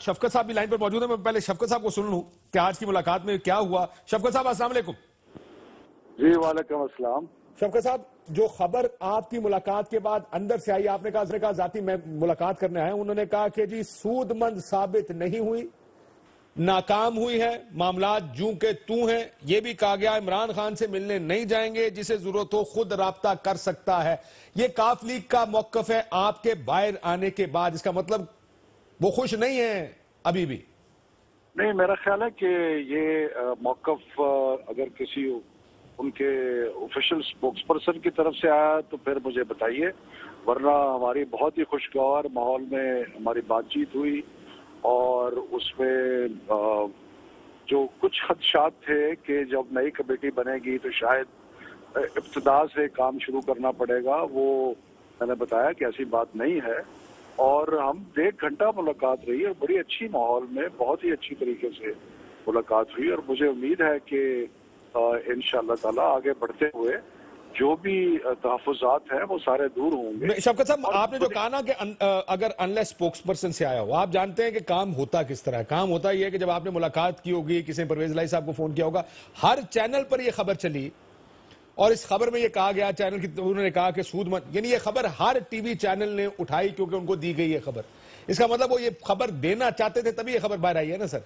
شفقت صاحب بھی لائن پر موجود ہیں میں پہلے شفقت صاحب کو سن لوں کہ آج کی ملاقات میں کیا ہوا۔ شفقت صاحب السلام علیکم۔ جی وعلیکم السلام۔ شفقت صاحب جو خبر آپ کی ملاقات کے بعد اندر سے آئی آپ نے کہا کہا ذاتی میں ملاقات کرنے آئے انہوں نے کہا کہ جی سود مند ثابت نہیں ہوئی ناکام ہوئی ہے معاملات جوں کے تو ہیں۔ یہ بھی کہا گیا عمران خان سے ملنے نہیں جائیں گے جسے ضرورت ہو خود رابطہ کر سکتا ہے۔ یہ کاف لیگ کا موقف ہے آپ کے باہر آنے کے بعد اس کا مطلب وہ خوش نہیں ہیں ابھی بھی؟ نہیں، میرا خیال ہے کہ یہ موقف اگر کسی ان کے آفیشل سپوکس پرسن کی طرف سے آیا تو پھر مجھے بتائیے، ورنہ ہماری بہت ہی خوشگوار ماحول میں ہماری بات چیت ہوئی اور اس میں جو کچھ خدشات تھے کہ جب نئی کمیٹی بنے گی تو شاید ابتدا سے کام شروع کرنا پڑے گا، وہ میں نے بتایا کہ ایسی بات نہیں ہے۔ اور ہم ایک گھنٹہ ملاقات رہی اور بڑی اچھی ماحول میں بہت ہی اچھی طریقے سے ملاقات ہوئی اور مجھے امید ہے کہ ان شاء اللہ تعالیٰ آگے بڑھتے ہوئے جو بھی تحفظات ہیں وہ سارے دور ہوں گے۔ شفقت صاحب آپ نے جو کہا نا کہ اگر انلیس سپوکس پرسن سے آیا ہو آپ جانتے ہیں کہ کام ہوتا کس طرح کام ہوتا یہ ہے کہ جب آپ نے ملاقات کی ہوگی کسی پرویز لائی صاحب کو فون کیا ہوگا ہر چینل پر یہ خبر چلی۔ اور اس خبر میں یہ کہا گیا چینل کی انہوں نے کہا کہ سود مت یعنی یہ خبر ہر ٹی وی چینل نے اٹھائی کیونکہ ان کو دی گئی یہ خبر۔ اس کا مطلب وہ یہ خبر دینا چاہتے تھے تبھی یہ خبر باہر آئی ہے نا سر؟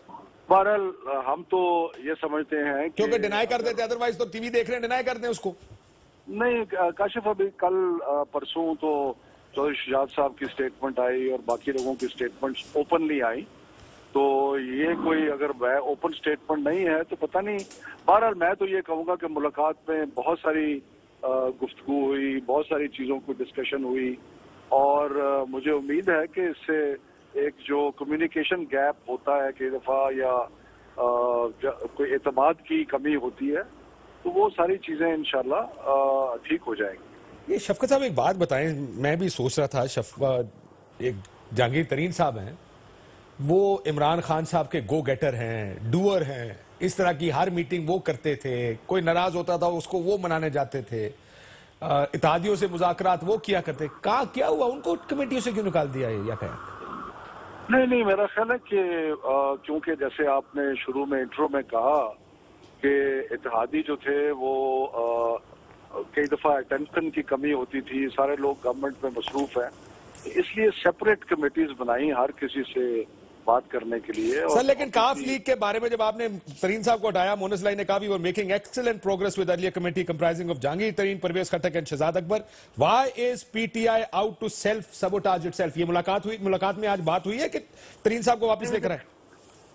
بہرحال ہم تو یہ سمجھتے ہیں کیونکہ ڈینائی کر دیتے ادروائز تو ٹی وی دیکھ رہے ہیں ڈینائی کر دیں اس کو۔ نہیں کاشف ابھی کل پرسوں تو چودھری شجاعت صاحب کی سٹیٹمنٹ آئی اور باقی لوگوں کی سٹیٹمنٹ اوپنلی آئی۔ تو یہ کوئی اگر اوپن سٹیٹمنٹ نہیں ہے تو پتہ نہیں، بہرحال میں تو یہ کہوں گا کہ ملاقات میں بہت ساری گفتگو ہوئی، بہت ساری چیزوں کو ڈسکشن ہوئی۔ اور مجھے امید ہے کہ اس سے ایک جو کمیونیکیشن گیپ ہوتا ہے کئی دفعہ یا کوئی اعتماد کی کمی ہوتی ہے، تو وہ ساری چیزیں انشاءاللہ ٹھیک ہو جائیں گی۔ یہ شفقت صاحب ایک بات بتائیں، میں بھی سوچ رہا تھا، شفقت ایک جہانگیر ترین صاحب ہیں۔ وہ عمران خان صاحب کے گو گیٹر ہیں ڈوئر ہیں، اس طرح کی ہر میٹنگ وہ کرتے تھے، کوئی ناراض ہوتا تھا اس کو وہ منانے جاتے تھے۔ اتحادیوں سے مذاکرات وہ کیا کرتے کہا کیا ہوا؟ ان کو کمیٹیوں سے کیوں نکال دیا ہے یا خیال نہیں نہیں، میرا خیال ہے کہ کیونکہ جیسے آپ نے شروع میں انٹرو میں کہا کہ اتحادی جو تھے وہ کئی دفعہ اٹینشن کی کمی ہوتی تھی، سارے لوگ گورنمنٹ میں مصروف ہیں، اس لیے سیپریٹ کمیٹیز بنائی، ہر کسی سے بات کرنے کے لیے سر لیکن کاف لیگ کے بارے میں جب آپ نے ترین صاحب کو ہٹایا مونس لائی نے کہا بھی وہ making excellent progress with earlier committee comprising of Jahangir Tareen Pervez Khattak and Shahzad Akbar. Why is P T I out to self sabotage it self یہ ملاقات ہوئی ملاقات میں آج بات ہوئی ہے کہ ترین صاحب کو واپس لے کر آئے؟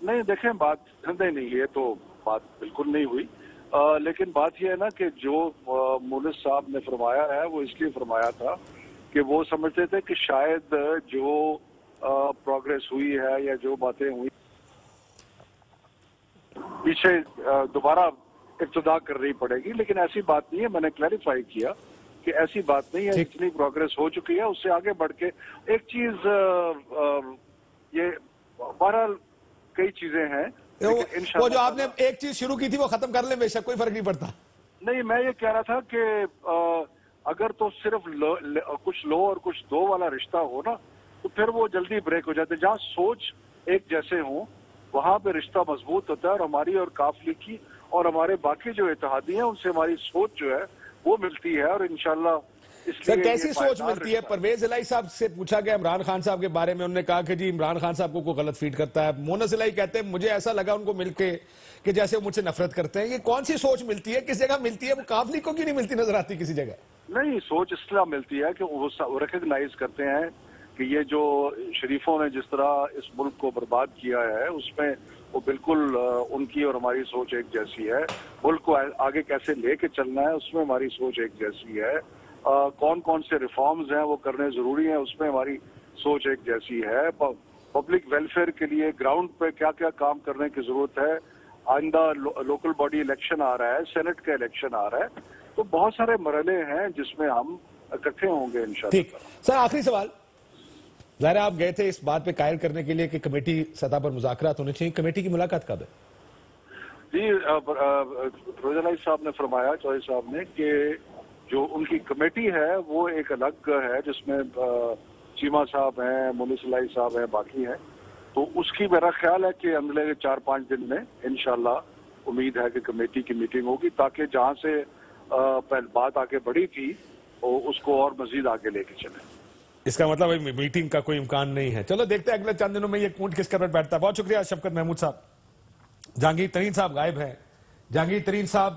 نہیں دیکھیں بات دھندے نہیں یہ تو بات بالکل نہیں ہوئی۔ لیکن بات یہ ہے نا کہ جو مونس صاحب نے فرمایا ہے وہ اس لیے فرمایا تھا کہ وہ سمجھتے تھے کہ شاید جو پروگرس ہوئی ہے یا جو باتیں ہوئی۔ پیچھے دوبارہ ابتدا کرنی پڑے گی لیکن ایسی بات نہیں ہے۔ میں نے کلیریفائی کیا کہ ایسی بات نہیں ہے اتنی پروگرس ہو چکی ہے۔ اس سے آگے بڑھ کے ایک چیز یہ بہرحال کئی چیزیں ہیں وہ جو آپ نے ایک چیز شروع کی تھی وہ ختم کر لیں بے شک کوئی فرق نہیں پڑتا۔ نہیں میں یہ کہہ رہا تھا کہ اگر تو صرف کچھ لو اور کچھ دو والا رشتہ ہو نا تو پھر وہ جلدی بریک ہو جاتے جہاں سوچ ایک جیسے ہوں وہاں پہ رشتہ مضبوط ہوتا ہے اور ہماری اور کافلی کی اور ہمارے باقی جو اتحادی ہیں ان سے ہماری سوچ جو ہے وہ ملتی ہے اور انشاءاللہ سر کیسی سوچ ملتی ہے؟ پرویز الہی صاحب سے پوچھا گیا عمران خان صاحب کے بارے میں انہوں نے کہا کہ جی عمران خان صاحب کو کوئی غلط فیڈ کرتا ہے۔ مونس الہی کہتے ہیں مجھے ایسا لگا ان کو مل کے کہ جیسے وہ مجھ سے نفرت کرتے ہیں۔ یہ کون سی سوچ ملتی ہے؟ کس جگہ ملتی ہے؟ وہ کافلی کو کیوں نہیں ملتی نظر آتی کسی جگہ؟ نہیں سوچ اس طرح ملتی ہے کہ وہ ریکگنائز کرتے ہیں کہ یہ جو شریفوں نے جس طرح اس ملک کو برباد کیا ہے، اس میں وہ بالکل ان کی اور ہماری سوچ ایک جیسی ہے۔ ملک کو آگے کیسے لے کے چلنا ہے، اس میں ہماری سوچ ایک جیسی ہے۔ کون کون سے ریفارمز ہیں، وہ کرنے ضروری ہیں، اس میں ہماری سوچ ایک جیسی ہے۔ پبلک ویلفیئر کے لیے گراؤنڈ پہ کیا کیا کام کرنے کی ضرورت ہے۔ آئندہ لوکل باڈی الیکشن آ رہا ہے سینٹ کا الیکشن آ رہا ہے۔ تو بہت سارے مرحلے ہیں جس میں ہم اکٹھے ہوں گے انشاءاللہ۔ سر، آخری سوال۔ ظاہر آپ گئے تھے اس بات پہ قائل کرنے کے لیے کہ کمیٹی سطح پر مذاکرات ہونے چاہیے۔ کمیٹی کی ملاقات کب ہے؟ جی روزلائی صاحب نے فرمایا چوہی صاحب نے کہ جو ان کی کمیٹی ہے، وہ ایک الگ ہے جس میں چیما صاحب ہیں منیس اللہ صاحب ہیں، باقی ہیں۔ تو اس کی میرا خیال ہے کہ اگلے چار پانچ دن میں، انشاءاللہ امید ہے کہ کمیٹی کی میٹنگ ہوگی تاکہ جہاں سے پہل بات آگے بڑھی تھی اس کو اور مزید آگے لے کے چلیں۔ اس کا مطلب میٹنگ کا کوئی امکان نہیں ہے۔ چلو دیکھتے ہیں اگلے چند دنوں میں یہ کونٹ کس کر بیٹھتا ہے۔ بہت شکریہ شفقت محمود صاحب۔ جہانگیر ترین صاحب غائب ہیں۔ جہانگیر ترین صاحب